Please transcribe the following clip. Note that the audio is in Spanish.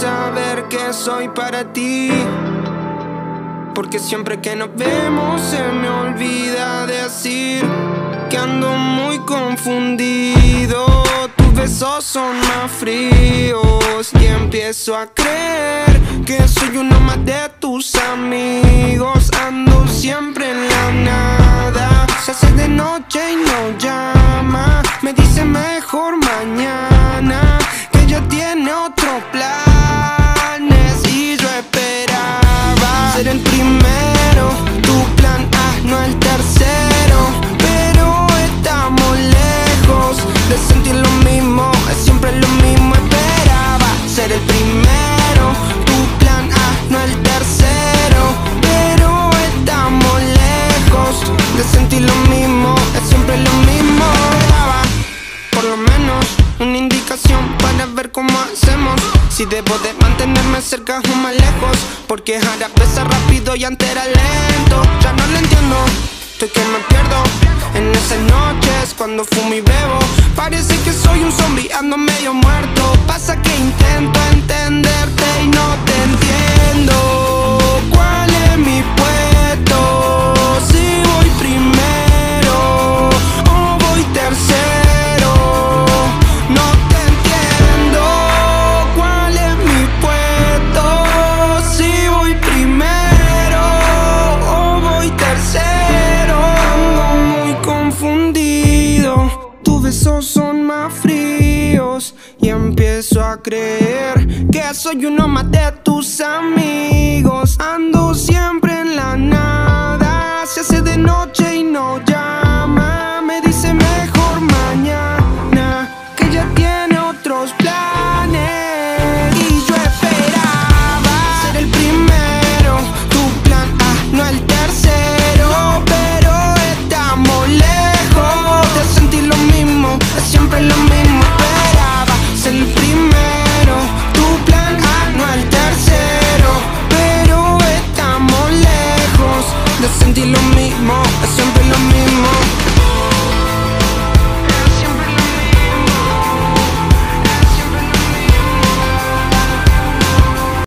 saber que soy para ti. Porque siempre que nos vemos se me olvida decir que ando muy confundido. Tus besos son más fríos y empiezo a creer que soy uno más de tus amigos. Ando siempre en la nada. Se hace de noche y no llama. Me dice mejor mañana primero. Tu plan A, no el tercero. Pero estamos lejos de sentir lo mismo. Es siempre lo mismo. Esperaba por lo menos una indicación para ver cómo hacemos. Si debo de mantenerme cerca o más lejos, porque ahora pesa rápido y antes era lento. Ya no lo entiendo, estoy que me pierdo. En esas noches cuando fumo y bebo, parece que soy un zombie, ando medio muerto. Pasa que confundido. Tus besos son más fríos. Y empiezo a creer que soy uno más de tus amigos.